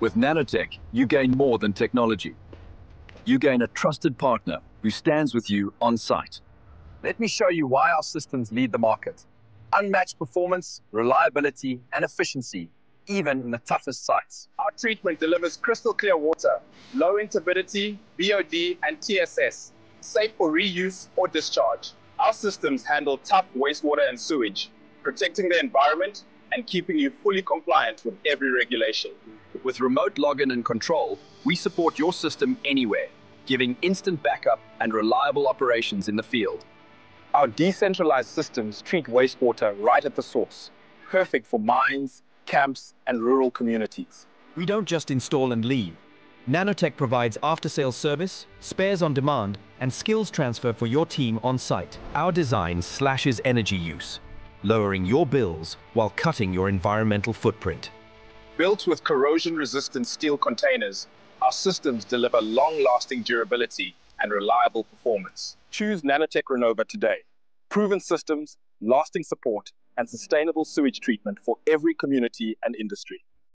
With Nanotech, you gain more than technology. You gain a trusted partner who stands with you on site. Let me show you why our systems lead the market. Unmatched performance, reliability, and efficiency, even in the toughest sites. Our treatment delivers crystal clear water, low turbidity, BOD, and TSS, safe for reuse or discharge. Our systems handle tough wastewater and sewage, protecting the environment and keeping you fully compliant with every regulation. With remote login and control, we support your system anywhere, giving instant backup and reliable operations in the field. Our decentralized systems treat wastewater right at the source, perfect for mines, camps, and rural communities. We don't just install and leave. Nanotech provides after-sales service, spares on demand, and skills transfer for your team on site. Our design slashes energy use, lowering your bills while cutting your environmental footprint. Built with corrosion-resistant steel containers, our systems deliver long-lasting durability and reliable performance. Choose Nanotech Renova today. Proven systems, lasting support, and sustainable sewage treatment for every community and industry.